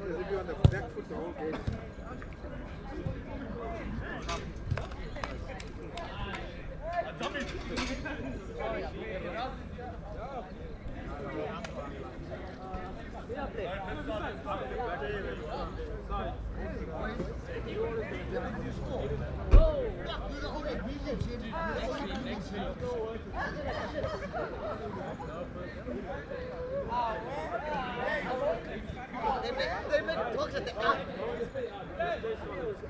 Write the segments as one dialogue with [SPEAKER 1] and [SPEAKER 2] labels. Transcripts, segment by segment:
[SPEAKER 1] if on the back foot the whole game.
[SPEAKER 2] They make, they make talks at the end.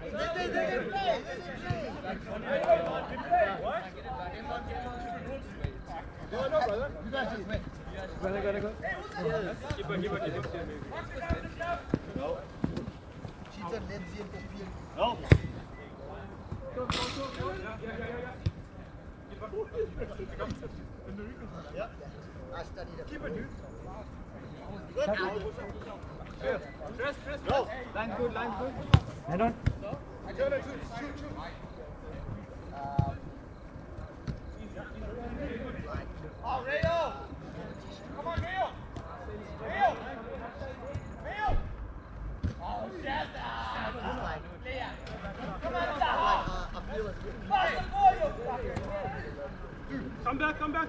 [SPEAKER 2] They, they, they play. They.
[SPEAKER 1] No, no, brother.
[SPEAKER 2] You guys just wait.
[SPEAKER 1] Gotta, gotta go. Keeper, keeper, keeper.
[SPEAKER 2] Cheater, Lindsay and Popier.
[SPEAKER 3] No.
[SPEAKER 2] I studied it.
[SPEAKER 1] Keeper, dude.
[SPEAKER 3] Press, press,
[SPEAKER 1] Go. Line good, line good.
[SPEAKER 4] Hand on.
[SPEAKER 1] Shoot, shoot, shoot.
[SPEAKER 2] Um,
[SPEAKER 3] Oh, Rayo! Come on, Rayo! Rayo! Rayo! Oh, Leah! Come on, Zaha!
[SPEAKER 1] Come back, come back.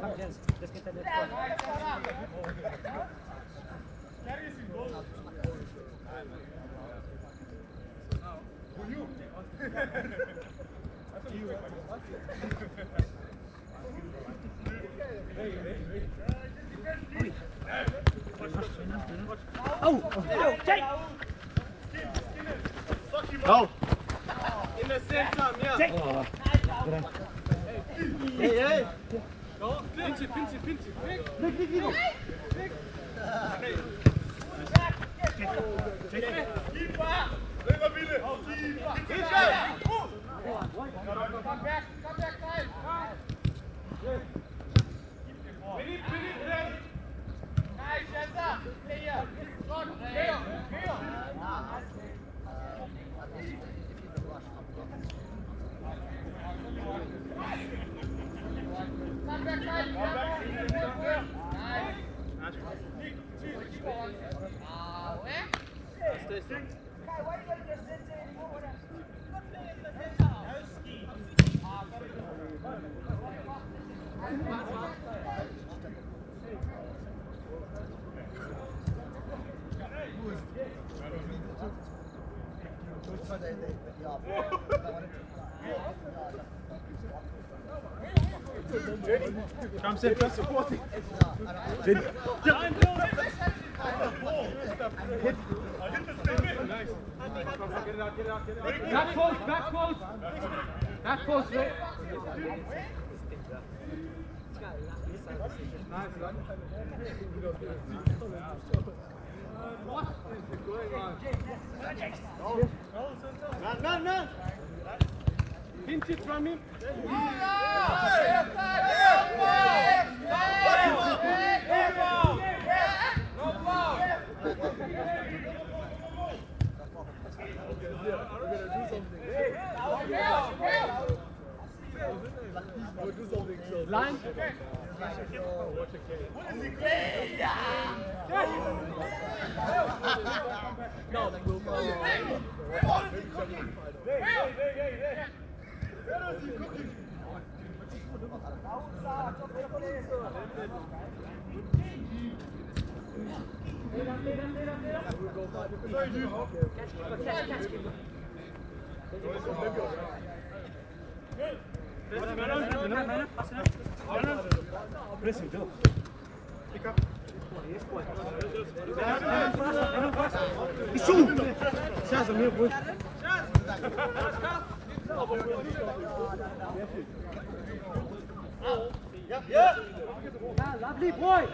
[SPEAKER 4] come, Jens. Let's get that
[SPEAKER 1] Go. In the yeah.
[SPEAKER 4] Oh, good one.
[SPEAKER 1] Hey, hey. Go. Pinch it, pinch it, pinch it
[SPEAKER 3] back, come back, time! Nice, Jessa! Stay here! Good, Leo, Leo! Come back, time! Nice! Ah, where?
[SPEAKER 2] So they, they, yeah, I wanted to,
[SPEAKER 1] Come center, supporting. Nice. Come, come, get it out, get it out, get it out.
[SPEAKER 4] Back post, back post. Back post, Rick.
[SPEAKER 1] Nice, on? Run, run, run! Pinch it from him. Line?
[SPEAKER 2] No, they will what is he cooking? No, hey, hey, is he. Catch. Good.
[SPEAKER 1] Pressing, Joe. Pick. Isso! César, meu boi. Yeah, yeah.
[SPEAKER 4] Lovely boy.